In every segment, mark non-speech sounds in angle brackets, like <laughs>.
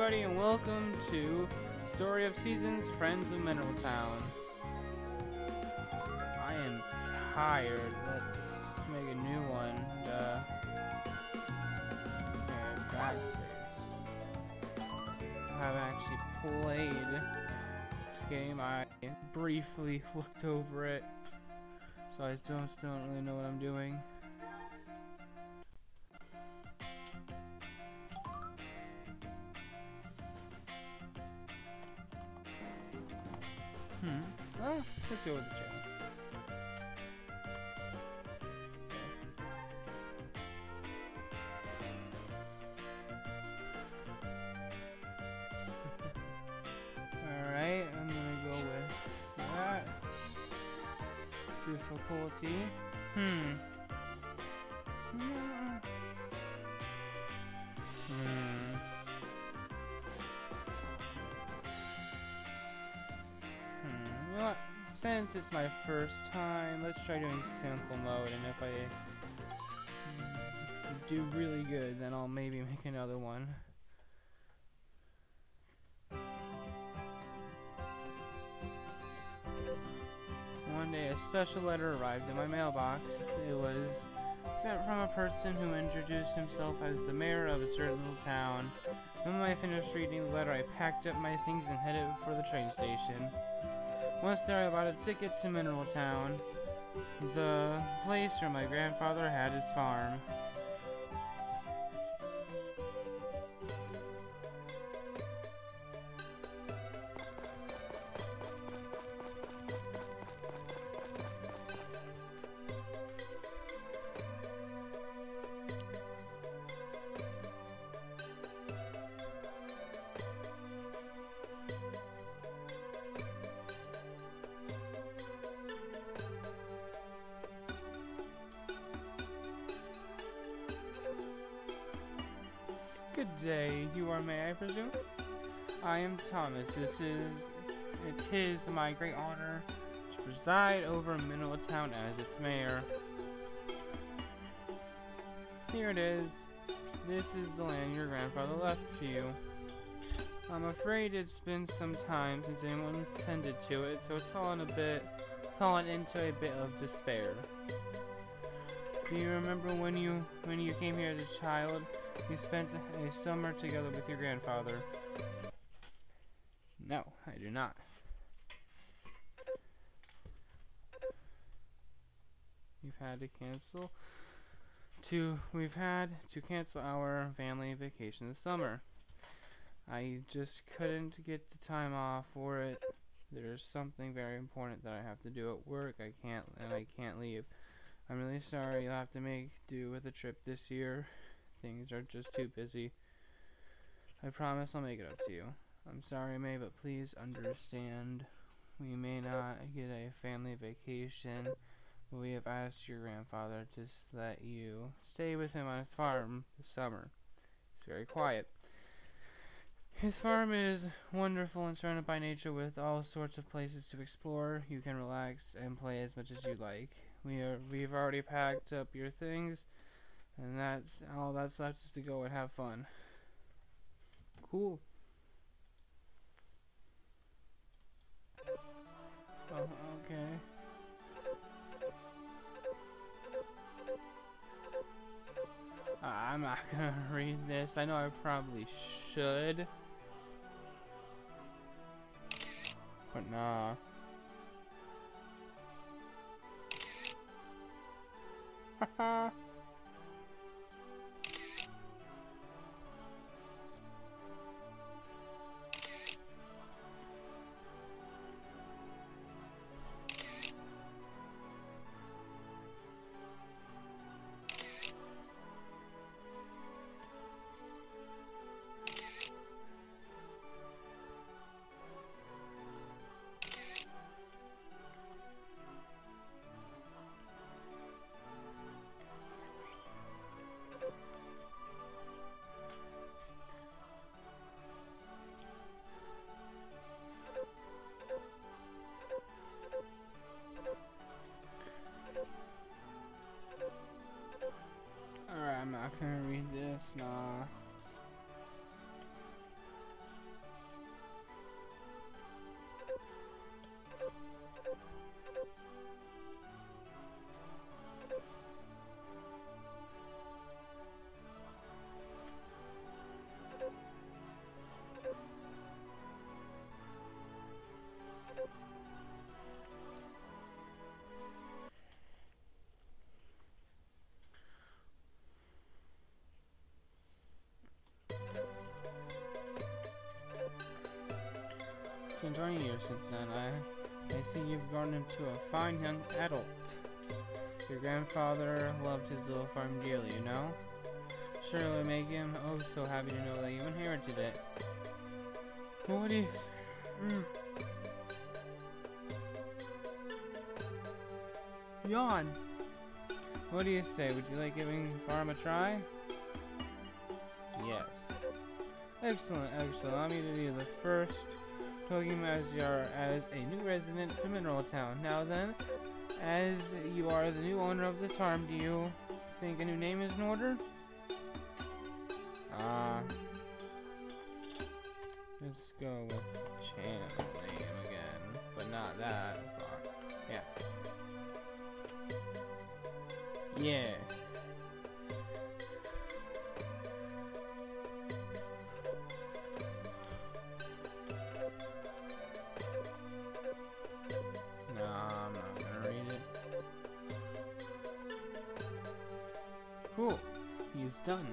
everybody, and welcome to Story of Seasons, Friends of Mineral Town. I am tired. Let's make a new one. Uh, okay, backspace. I haven't actually played this game. I briefly <laughs> looked over it, so I don't, still don't really know what I'm doing. Alright, I'm gonna go with that. Difficulty. Hmm. Since it's my first time, let's try doing simple mode, and if I do really good, then I'll maybe make another one. One day, a special letter arrived in my mailbox. It was sent from a person who introduced himself as the mayor of a certain little town. When I finished reading the letter, I packed up my things and headed for the train station. Once there, I bought a ticket to Mineral Town, the place where my grandfather had his farm. Day, you are May, I presume? I am Thomas. This is, it is my great honor to preside over Mineral Town as its mayor. Here it is. This is the land your grandfather left to you. I'm afraid it's been some time since anyone tended to it, so it's fallen a bit, fallen into a bit of despair. Do you remember when you when you came here as a child? You spent a summer together with your grandfather. No, I do not. We've had to cancel to we've had to cancel our family vacation this summer. I just couldn't get the time off for it. There's something very important that I have to do at work. I can't and I can't leave. I'm really sorry you'll have to make do with a trip this year. Things are just too busy. I promise I'll make it up to you. I'm sorry, May, but please understand. We may not get a family vacation, but we have asked your grandfather to let you stay with him on his farm this summer. It's very quiet. His farm is wonderful and surrounded by nature with all sorts of places to explore. You can relax and play as much as you like. We are we've already packed up your things and that's all that's left is to go and have fun. Cool. Oh, okay. I'm not <laughs> gonna read this. I know I probably should. But nah. <laughs> Haha. 20 years since then. I, I see you've grown into a fine young adult. Your grandfather loved his little farm dearly, you know? Sure, it would make him oh so happy to know that you inherited it. What do you... Mm. Yawn! What do you say? Would you like giving farm a try? Yes. Excellent, excellent. Allow me to be the first Togi Maziar as a new resident to Mineral Town. Now then, as you are the new owner of this farm, do you think a new name is in order? Ah. Uh, let's go with channel name again, but not that far. Yeah. Yeah. Cool. He's done.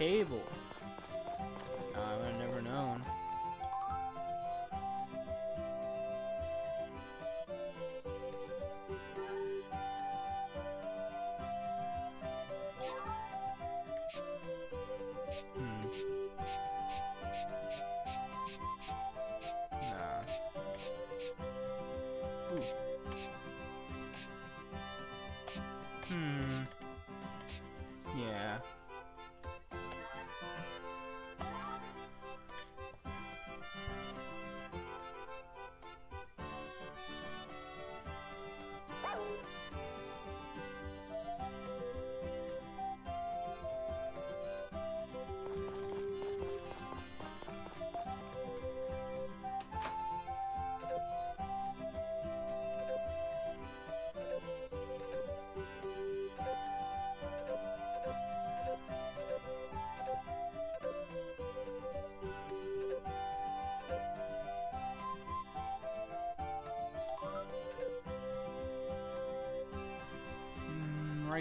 Table. Hmm.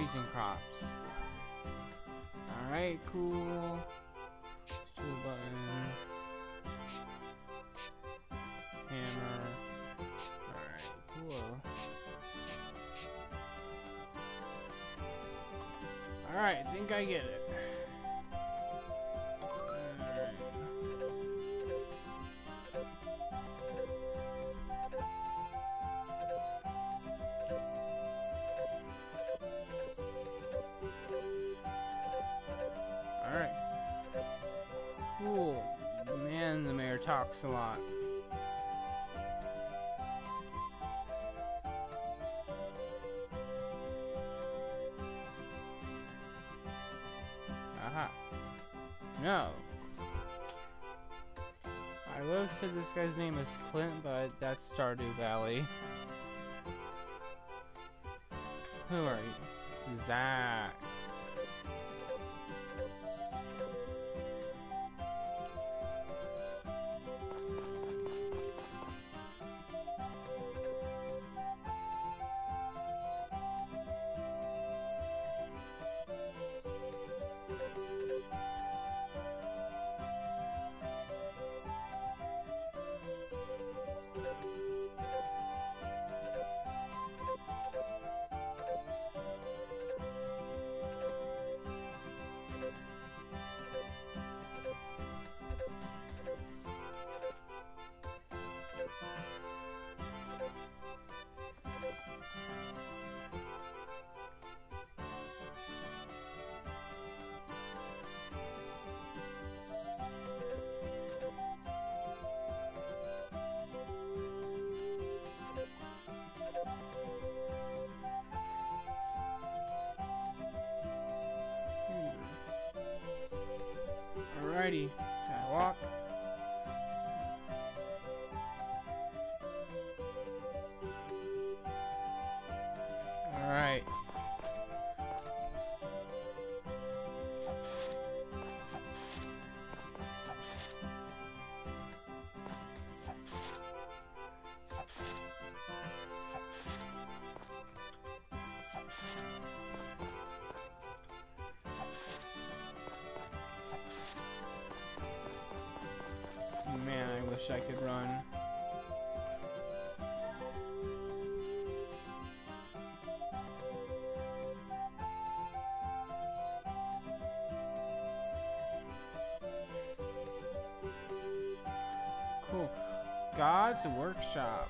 Raising crops. Alright, cool. Tool button. Hammer. Alright, cool. Alright, I think I get it. Talks a lot. Aha. No. I would have said this guy's name is Clint, but that's Stardew Valley. Who are you? Zach. Alrighty, can I walk? Wish I could run. Cool. God's Workshop.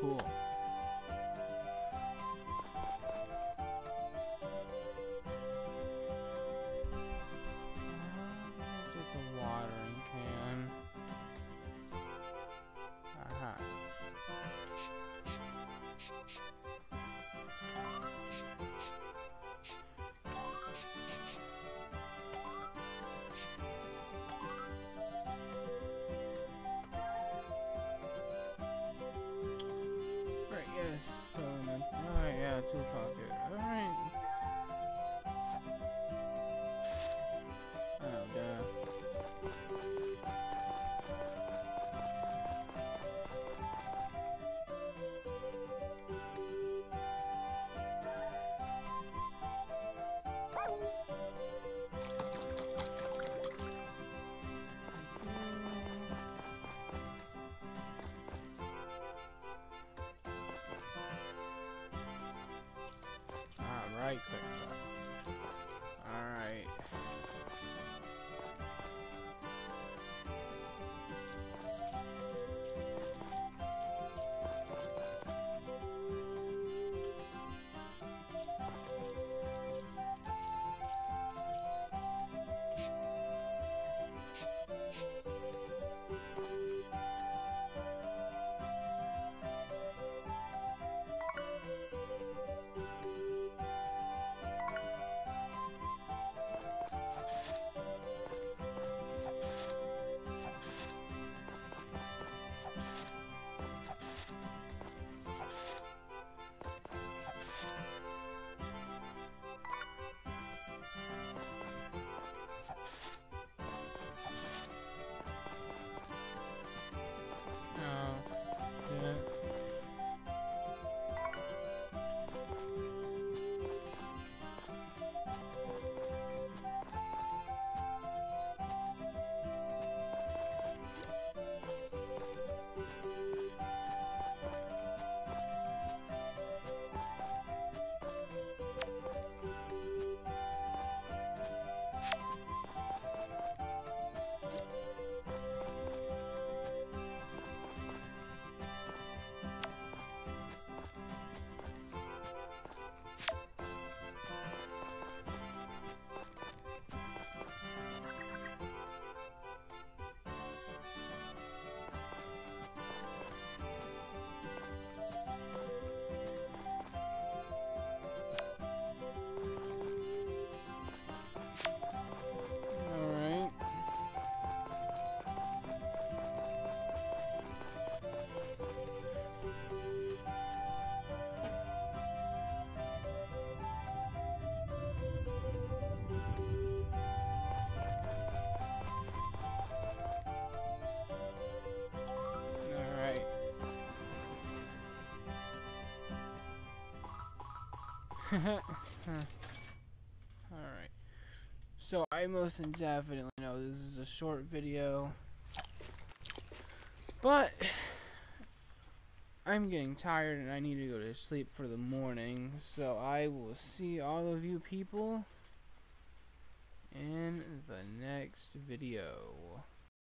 Cool. <laughs> Alright. So I most definitely know this is a short video. But I'm getting tired and I need to go to sleep for the morning. So I will see all of you people in the next video.